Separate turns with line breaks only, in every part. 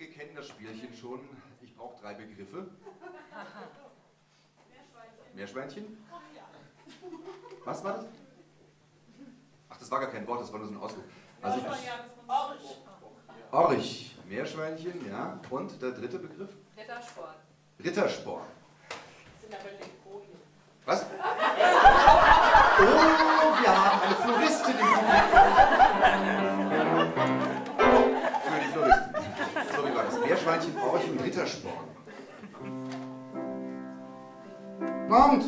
Einige kennen das Spielchen schon. Ich brauche drei Begriffe. Meerschweinchen? Was war das? Ach, das war gar kein Wort, das war nur so ein Ausdruck. Also ich, Orch, Meerschweinchen, ja. Und der dritte Begriff?
Rittersport.
Rittersport.
Sind aber Lekoien.
Meerschweinchen, Orch und Rittersporn. Kommt!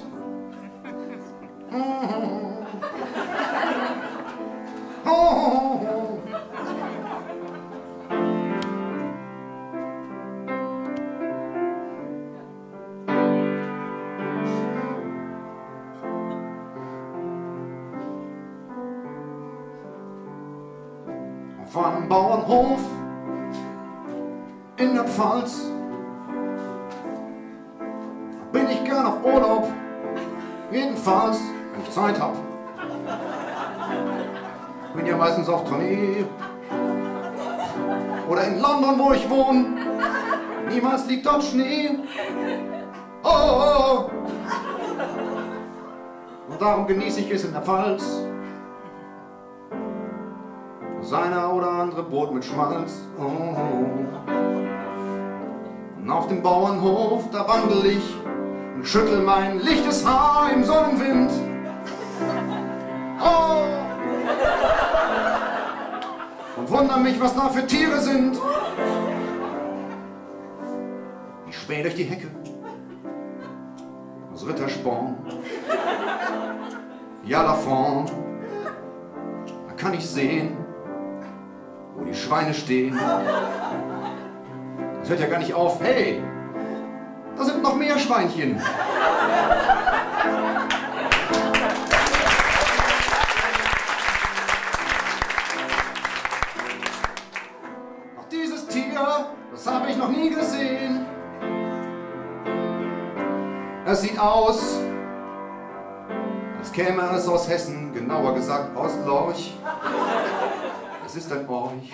Einem Bauernhof in der Pfalz bin ich gern auf Urlaub, jedenfalls, wenn ich Zeit hab. Bin ja meistens auf Tournee oder in London, wo ich wohne. Niemals liegt dort Schnee. Oh, oh, oh. Und darum genieße ich es in der Pfalz. Das eine oder andere Brot mit Schmalz. Oh, oh. Und auf dem Bauernhof, da wandel ich und schüttel mein lichtes Haar im Sonnenwind. Oh! Und wundere mich, was da für Tiere sind. Ich spähe durch die Hecke. Das Rittersporn. Ja, da vorn. Da kann ich sehen, wo die Schweine stehen. Das hört ja gar nicht auf. Hey, da sind noch mehr Schweinchen. Auch dieses Tier, das habe ich noch nie gesehen. Es sieht aus, als käme es aus Hessen, genauer gesagt aus Lorch. Es ist ein Orch.